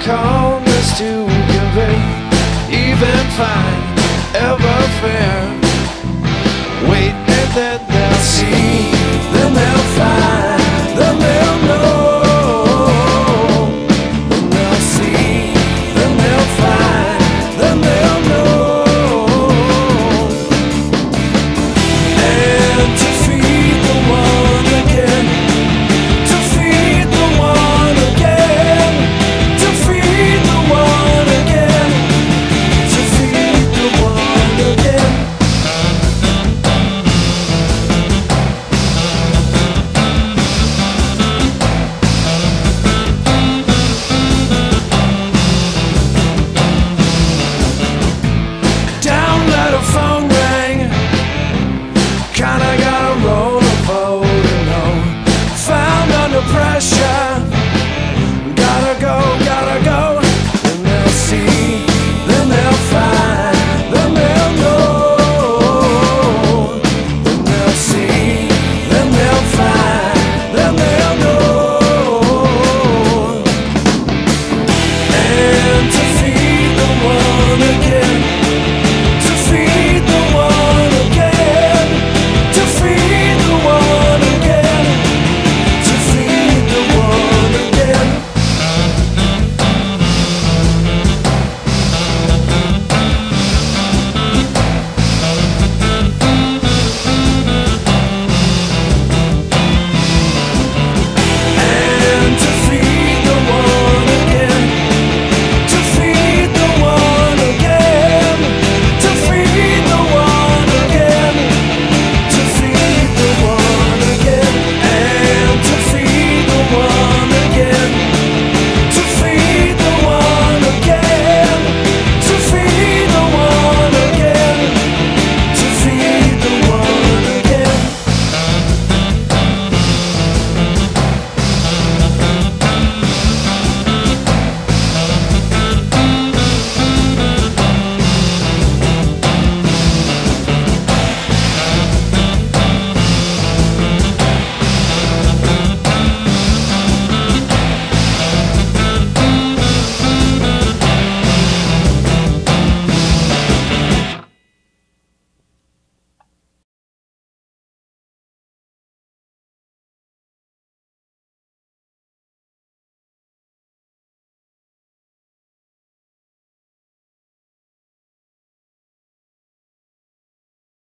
calmness to convey, even fine, ever fair. Wait, and then they'll see